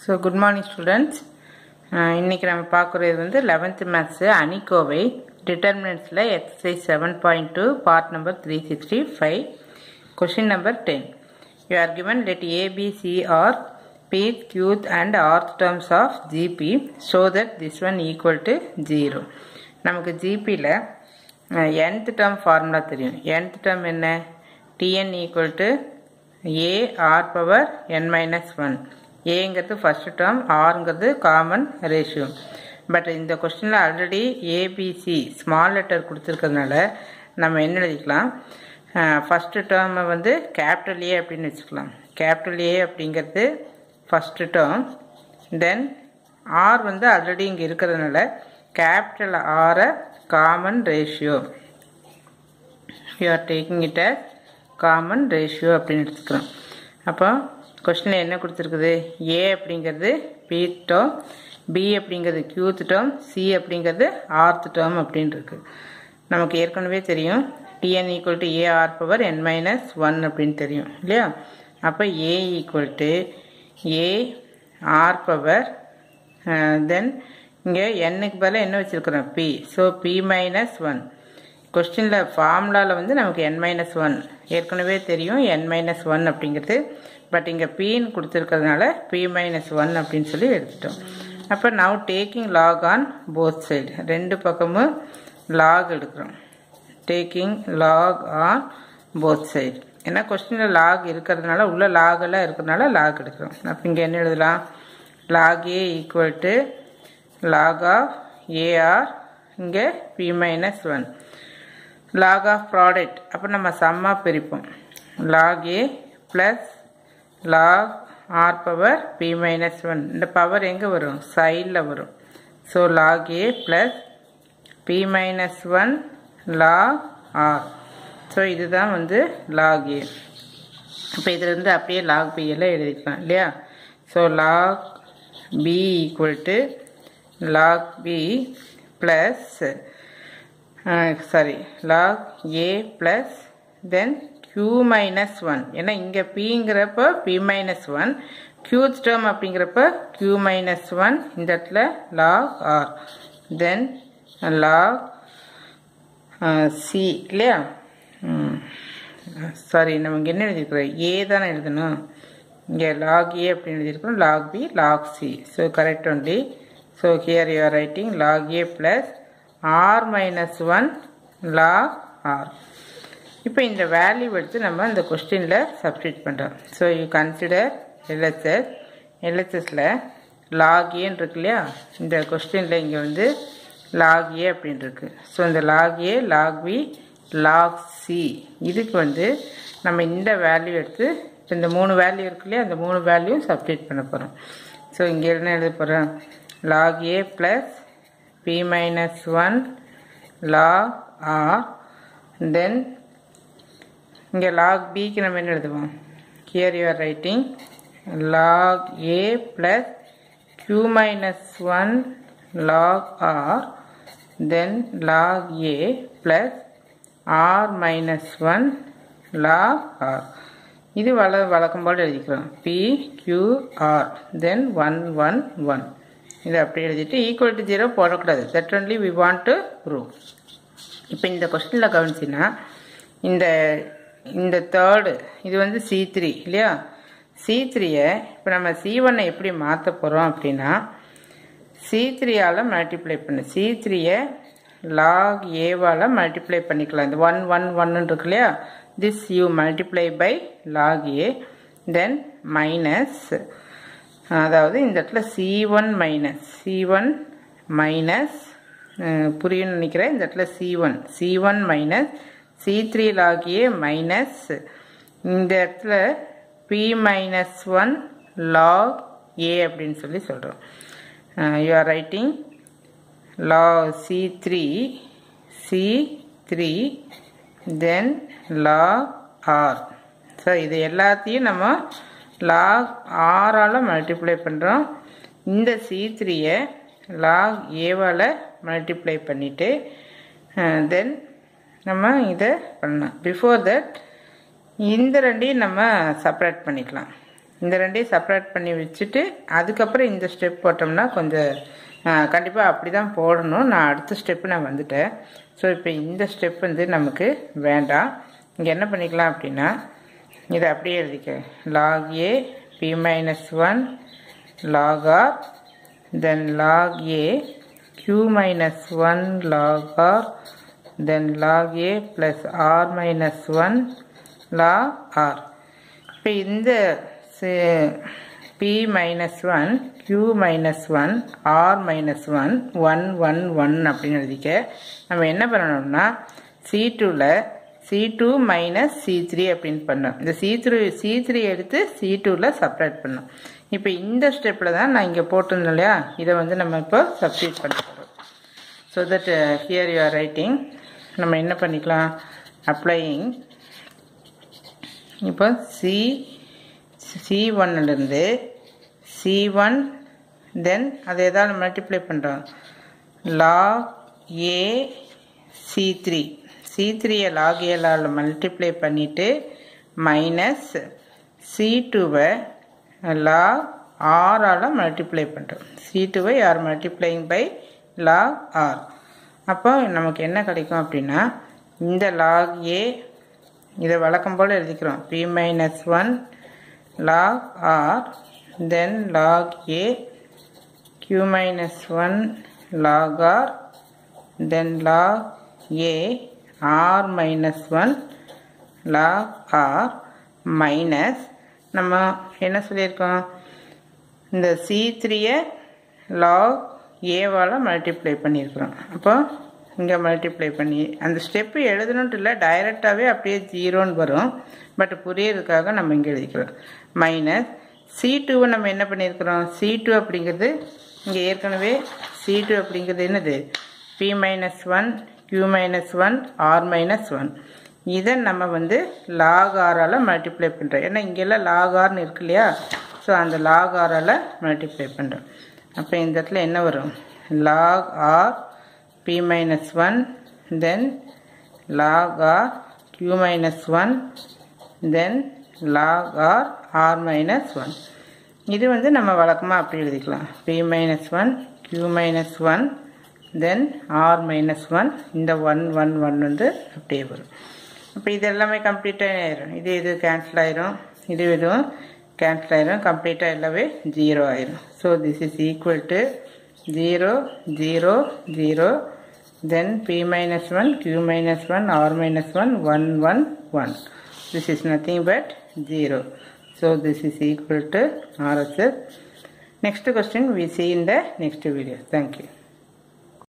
So good morning students இன்றைக்கி நம்ம பார்க்குறது வந்து லெவன்த்து மேத்ஸு அணிக்கோவை டிட்டர்மினன்ஸில் exercise seven point two part number three sixty five question number ten you are given let a b c are pth qth and rth terms of GP show that this one equal to zero நமக்கு ஜிபியில் nth term formula தெரியும். Nth term என்ன? Tn equal to a r power n minus one ஏங்கிறது first term ஆருங்கிறது common ratio but இந்த கொஸ்டினில் already a b c small letter கொடுத்துருக்கிறதுனால நம்ம என்ன எழுதிக்கலாம்? ஃபஸ்ட்டு டேர்மை வந்து கேபிட்டல் ஏ அப்படின்னு வச்சுக்கலாம். கேபிட்டல் ஏ அப்படிங்கிறது ஃபஸ்ட்டு டேர்ம் தென் ஆர் வந்து ஆல்ரெடி இங்கே இருக்கிறதுனால கேபிட்டல் ஆரை common ratio you are taking it as common ratio அப்படின்னு எடுத்துக்கிறோம் அப்போ கொஸ்டினில் என்ன கொடுத்துருக்குது? ஏ அப்படிங்கிறது பி டேர்ம் பி அப்படிங்கிறது கியூத் டேர்ம் சி அப்படிங்கிறது ஆர்த் டேர்ம் அப்படின்னு நமக்கு ஏற்கனவே தெரியும். T n equal to a r power n minus one அப்படின்னு தெரியும். இல்லையா? அப்போ a equal to a r power then இங்கே என்னுக்கு பதிலாக என்ன வச்சுருக்குறோம்? P so p minus one கொஸ்டினில் ஃபார்முலாவில் வந்து நமக்கு என் மைனஸ் ஒன் ஏற்கனவே தெரியும் என் மைனஸ் ஒன் அப்படிங்கிறது. பட் இங்கே பின்னு கொடுத்துருக்கிறதுனால பி மைனஸ் ஒன் அப்படின்னு சொல்லி எடுத்துட்டோம். அப்போ now taking log on both side ரெண்டு பக்கமும் லாக் எடுக்கிறோம். Taking log on both side ஏன்னா கொஸ்டினில் லாக் இருக்கிறதுனால உள்ள லாகெல்லாம் இருக்கிறதுனால லாக் எடுக்கிறோம். அப்போ இங்கே என்ன எழுதலாம்? Log a equal to log of a r இங்கே p minus one log of product அப்போ நம்ம சம்மாக பிரிப்போம். Log a plus log r power p minus one இந்த பவர் எங்கே வரும்? சைடில் வரும். So log a plus p minus one log r so இதுதான் வந்து லாக் ஏ இப்போ இதில் இருந்து அப்படியே லாக் பி எல்லாம் எழுதிக்கலாம் இல்லையா? So log p equal to log p plus sorry. Log a plus then q minus one ஏன்னா இங்கே பிங்கிறப்ப p minus one qth term அப்படிங்கிறப்ப க்யூ மைனஸ் ஒன் இந்த இடத்துல log r then log c இல்லையா? Sorry நம்ம இங்கே என்ன எழுதியிருக்கிறோம்? ஏ தானே எழுதணும். இங்கே லாக் ஏ அப்படின்னு எழுதியிருக்கிறோம். Log b log c so correct only so here you are writing log a plus r minus one log r இப்போ இந்த வேல்யூ எடுத்து நம்ம இந்த கொஸ்டினில் சப்ஸ்டியூட் பண்ணுறோம் ஸோ யூ கன்சிடர் எல்எஸ்எஸ் எல்எஸ்எஸில் லாக் ஏன்னு இருக்கு இல்லையா? இந்த கொஸ்டினில் இங்கே வந்து லாகியே ஏ அப்படின்னு இருக்கு. ஸோ இந்த லாகியே லாக் பி லாக் சி இதுக்கு வந்து நம்ம இந்த வேல்யூ எடுத்து இந்த மூணு வேல்யூ இருக்கு இல்லையா? அந்த மூணு வேல்யூ சப்ஸ்டியூட் பண்ண போகிறோம் ஸோ இங்கே என்ன எழுத போகிறோம் log a plus b minus one log r then இங்கே லாக் பிக்கு நம்ம என்ன எழுதுவோம்? Here you are writing log a plus q minus one log r then log a plus r minus one log r இது வள வழக்கம் போல் எழுதிக்கிறோம். P q r then one one one இதை அப்படி எழுதிட்டு ஈக்குவல் டு ஜீரோ போடக்கூடாது. That only we want to prove இப்போ இந்த கொஸ்டினில் கவனிச்சின்னா இந்த இந்த தேர்டு இது வந்து சி த்ரீ இல்லையா? சி த்ரீயை இப்போ நம்ம சி ஒன்னை எப்படி மாற்ற போகிறோம் அப்படின்னா சி த்ரீயால் மல்டிப்ளை பண்ணு. சி த்ரீயை லாக் ஏவால் மல்டிப்ளை பண்ணிக்கலாம். இந்த ஒன் ஒன் ஒன்னு இருக்கு இல்லையா? This you multiply by log a then minus அதாவது இந்த இடத்துல c one minus c one minus புரியும்னு நினைக்கிறேன். இந்த இடத்துல c one c one minus c three log a minus இந்த இடத்துல p minus one log a அப்படின்னு சொல்லி சொல்கிறோம் you are writing log c three c three then law R so இது எல்லாத்தையும் நம்ம லாக் ஆறால் மல்டிப்ளை பண்ணுறோம் இந்த சி த்ரீயை லாக் ஏவால் மல்டிப்ளை பண்ணிவிட்டு தென் நம்ம இதை பண்ணலாம். பிஃபோர் தட் இந்த ரெண்டையும் நம்ம செப்பரேட் பண்ணிக்கலாம். இந்த ரெண்டையும் செப்பரேட் பண்ணி வச்சுட்டு அதுக்கப்புறம் இந்த ஸ்டெப் போட்டோம்னா கொஞ்சம் கண்டிப்பாக அப்படி தான் போடணும். நான் அடுத்த ஸ்டெப்பு நான் வந்துட்டேன். ஸோ இப்போ இந்த ஸ்டெப் வந்து நமக்கு வேண்டாம். இங்கே என்ன பண்ணிக்கலாம் அப்படின்னா இதை அப்படியே எழுதிக்க. Log a p minus one log r then log a q minus 1 log r then log a plus r minus 1 log r. இப்போ இந்த p minus 1 q minus 1 r minus 1 1 1 1 அப்படின்னு எழுதிக்க. நம்ம என்ன பண்ணணும்னா சி டூவில் c two minus c three அப்படின்னு பண்ணோம் இந்த சி த்ரீ சி த்ரீ எடுத்து சி டூவில் சப்ரேட் பண்ணோம் இப்போ இந்த ஸ்டெப்பில் தான் நான் இங்கே போட்டிருந்தேன் இல்லையா? இதை வந்து நம்ம இப்போ சப்ஸ்டியூட் பண்ண போகிறோம் so that here you are writing நம்ம என்ன பண்ணிக்கலாம்? அப்ளையிங் இப்போ சி சி ஒன்னிலிருந்து சி ஒன் தென் அதை ஏதாவது மல்டிப்ளை பண்ணுறோம் log A C three C த்ரீயை லாக் ஏலால் மல்டிப்ளை பண்ணிவிட்டு மைனஸ் சி டூவை லாக் ஆறால் மல்டிப்ளை பண்ணுறோம் சி டூவை or multiplying by log R அப்போ நமக்கு என்ன கிடைக்கும் அப்படின்னா இந்த லாக் ஏ இதை வழக்கம் போல் எழுதிக்கிறோம். P minus one log R then log A q minus one log R then log A R minus one log R minus நம்ம என்ன சொல்லியிருக்கோம்? இந்த சி த்ரீயை லாக் ஏவால் மல்டிப்ளை பண்ணியிருக்கிறோம். அப்போ இங்கே மல்டிப்ளை பண்ணி அந்த ஸ்டெப்பு எழுதணுன்ட்டு இல்லை டைரெக்டாகவே அப்படியே ஜீரோன்னு வரும். பட் புரியறதுக்காக நம்ம இங்கே எழுதிக்கிறோம் மைனஸ் சி டூவை நம்ம என்ன பண்ணியிருக்கிறோம்? சி டூ அப்படிங்கிறது இங்கே ஏற்கனவே சி டூ அப்படிங்கிறது என்னது? P minus one q minus one R minus one இதை நம்ம வந்து லாக் ஆரால் மல்டிப்ளை பண்ணுறோம் ஏன்னா இங்கெல்லாம் லாக் ஆர்னு இருக்கு இல்லையா? ஸோ அந்த லாக் ஆரால் மல்டிப்ளை பண்ணுறோம் அப்போ இந்த இடத்துல என்ன வரும்? Log R P minus one then log R q minus one then log R R minus one இது வந்து நம்ம வழக்கமாக அப்படி எழுதிக்கலாம். P minus one q minus one then R minus one இந்த ஒன் ஒன் ஒன் வந்து அப்படியே வரும். அப்போ இது எல்லாமே கம்ப்ளீட்டாக ஆயிரும். இது இது கேன்சல் ஆயிரும். இது இதுவும் கேன்சல் ஆயிரும். கம்ப்ளீட்டாக எல்லாமே ஜீரோ ஆயிரும். So this is equal to zero zero zero then P minus one Q minus one R minus one one one one this is nothing but zero so this is equal to RSS. Next question we see in the next video. Thank you.